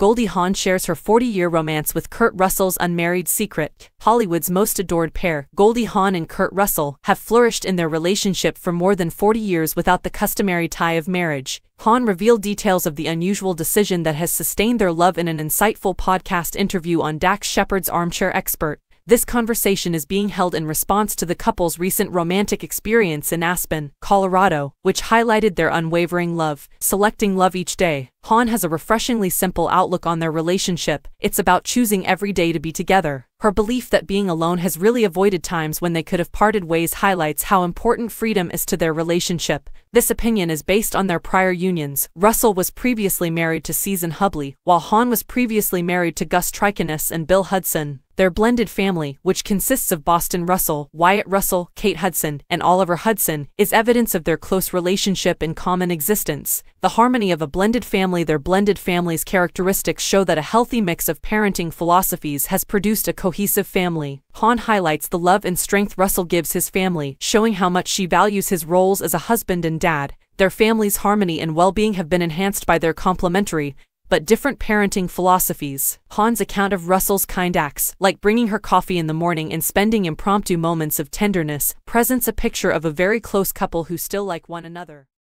Goldie Hawn shares her 40-year romance with Kurt Russell's unmarried secret. Hollywood's most adored pair, Goldie Hawn and Kurt Russell, have flourished in their relationship for more than 40 years without the customary tie of marriage. Hawn revealed details of the unusual decision that has sustained their love in an insightful podcast interview on Dax Shepard's Armchair Expert. This conversation is being held in response to the couple's recent romantic experience in Aspen, Colorado, which highlighted their unwavering love, selecting love each day. Hawn has a refreshingly simple outlook on their relationship, it's about choosing every day to be together. Her belief that being alone has really avoided times when they could have parted ways highlights how important freedom is to their relationship. This opinion is based on their prior unions. Russell was previously married to Season Hubley, while Hawn was previously married to Gus Trikonis and Bill Hudson. Their blended family, which consists of Boston Russell, Wyatt Russell, Kate Hudson, and Oliver Hudson, is evidence of their close relationship and common existence. The harmony of a blended family Their blended family's characteristics show that a healthy mix of parenting philosophies has produced a cohesive family. Hawn highlights the love and strength Russell gives his family, showing how much she values his roles as a husband and dad. Their family's harmony and well-being have been enhanced by their complementary, but different parenting philosophies. Hawn's account of Russell's kind acts, like bringing her coffee in the morning and spending impromptu moments of tenderness, presents a picture of a very close couple who still like one another.